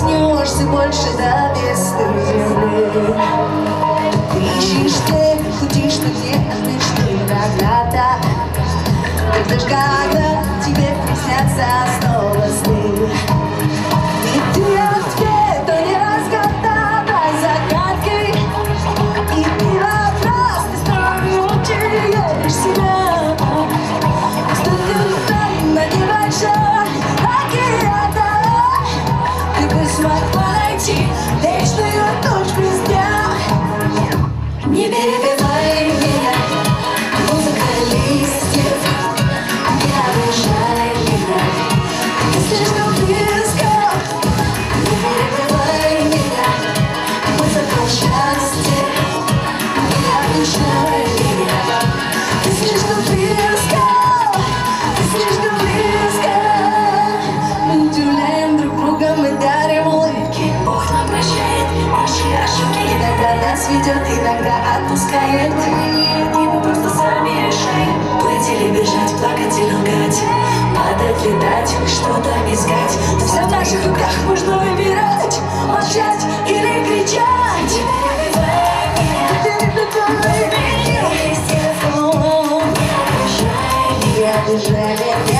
проснешься больше до места земли. Ты ищешь ты худишь, но где, а ты что когда-то, когда тебе приснятся Ведет иногда отпускает. И мы просто сами решаем Плыть или бежать, плакать или лгать. Падать, летать, что-то искать Но все в наших руках можно выбирать Молчать или кричать. Бежали, бежали, бежали.